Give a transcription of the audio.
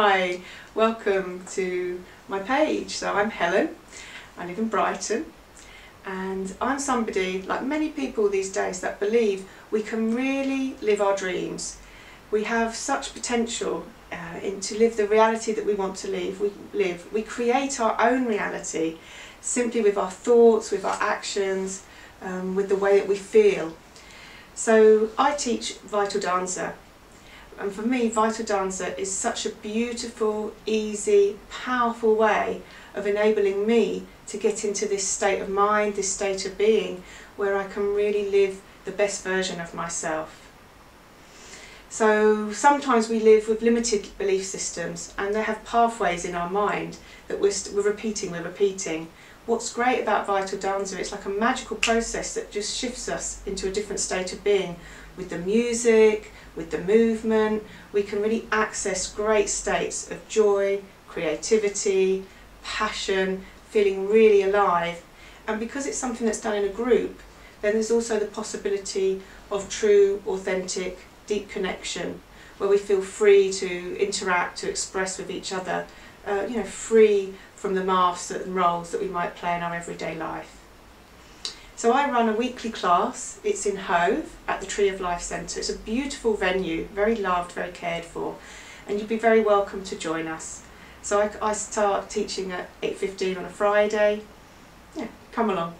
Hi, welcome to my page. So I'm Helen, I live in Brighton and I'm somebody, like many people these days, that believe we can really live our dreams. We have such potential uh, in to live the reality that we want to live. We live. We create our own reality simply with our thoughts, with our actions, um, with the way that we feel. So I teach Vital Danza and for me Vital Danza is such a beautiful, easy, powerful way of enabling me to get into this state of mind, this state of being where I can really live the best version of myself. So sometimes we live with limited belief systems and they have pathways in our mind that we're, we're repeating, we're repeating. What's great about Vital is it's like a magical process that just shifts us into a different state of being with the music, with the movement. We can really access great states of joy, creativity, passion, feeling really alive. And because it's something that's done in a group, then there's also the possibility of true, authentic, deep connection where we feel free to interact, to express with each other, uh, you know, free from the masks and roles that we might play in our everyday life. So I run a weekly class, it's in Hove at the Tree of Life Centre. It's a beautiful venue, very loved, very cared for, and you'd be very welcome to join us. So I, I start teaching at 8.15 on a Friday. Yeah, come along.